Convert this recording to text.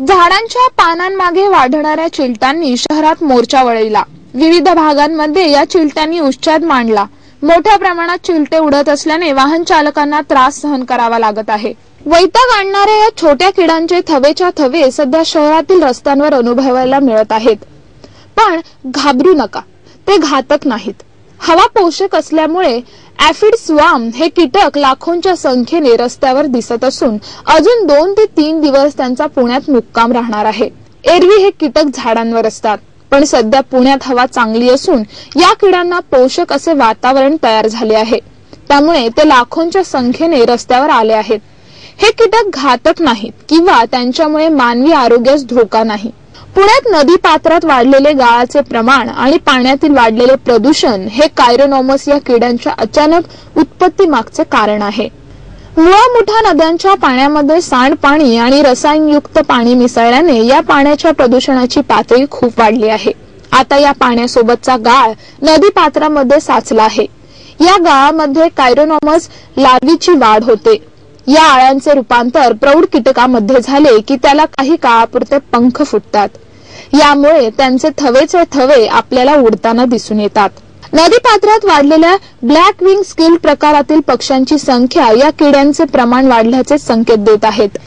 झाडांच्या पानांमागे वाढणाऱ्या चिलटांनी शहरात मोर्चा वळविला. विविध भागांमध्ये या चिलट्यांनी उच्चाद मांडला. मोठ्या प्रमाणात चिलटे उडत असल्याने वाहन चालकांना त्रास सहन करावा लागत आहे. वैताग आणणाऱ्या या छोट्या किडांचे थवेच्या थवे सध्या शहरातील रस्त्यांवर अनुभवायला मिळत आहेत. पण घाबरू नका. ते घातक नाहीत. हवा पोषक असल्यामुळे ऍफिड स्वाम हे कीटक लाखोंच्या संख्येने रस्त्यावर दिसत असून अजून दोन ते तीन दिवस त्यांचा पुण्यात मुक्काम राहणार आहे. एरवी हे कीटक झाडांवर असतात. पण सध्या पुण्यात हवा चांगली असून या किड्यांना पोषक असे वातावरण तयार झाले आहे. त्यामुळे ते लाखोंच्या संख्येने रस्त्यावर आले आहेत. हे कीटक घातक नाहीत किंवा त्यांच्यामुळे मानवी आरोग्यास धोका नाही. पुण्यात नदी पात्रात वाढलेले गाळाचे प्रमाण आणि पाण्यातील वाढलेले प्रदूषण हे कायरोनॉमस या किड्यांच्या अचानक उत्पत्ती मागचे कारण आहे. मुळा मोठ्या नद्यांच्या पाण्यामध्ये सांडपाणी आणि रसायनयुक्त पाणी मिसळल्याने या पाण्याच्या प्रदूषणाची पातळी खूप वाढली आहे. आता या पाण्यासोबतचा गाळ नदी पात्रामध्ये साचला आहे. या गाळामध्ये कायरोनॉमस लार्वीची वाढ होते. या आळ्यांचे रूपांतर प्रौढ कीटकामध्ये झाले की त्याला काही काळापुरते पंख फुटतात. यामुळे त्यांचे थवेचे थवे आपल्याला उडताना दिसून येतात. नदीपात्रात वाढलेल्या ब्लॅक विंग स्किल प्रकारातील पक्ष्यांची संख्या या किड्यांचे प्रमाण वाढल्याचे संकेत देत आहेत.